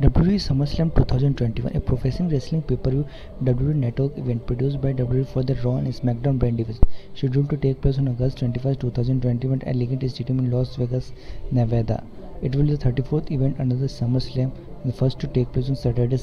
WWE SummerSlam 2021, a professional wrestling pay-per-view WWE Network event produced by WWE for the Raw and SmackDown brand division, scheduled to take place on August 21, 2021 at Allegiant Stadium in Las Vegas, Nevada. It will be the 34th event under the SummerSlam, the first to take place on Saturday,